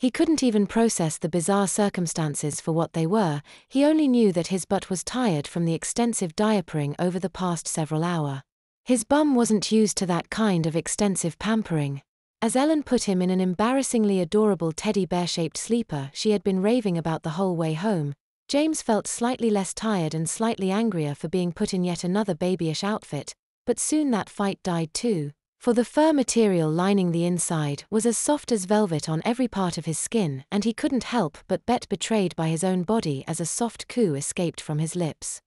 He couldn't even process the bizarre circumstances for what they were, he only knew that his butt was tired from the extensive diapering over the past several hour. His bum wasn't used to that kind of extensive pampering. As Ellen put him in an embarrassingly adorable teddy bear-shaped sleeper she had been raving about the whole way home, James felt slightly less tired and slightly angrier for being put in yet another babyish outfit, but soon that fight died too for the fur material lining the inside was as soft as velvet on every part of his skin and he couldn't help but bet betrayed by his own body as a soft coo escaped from his lips.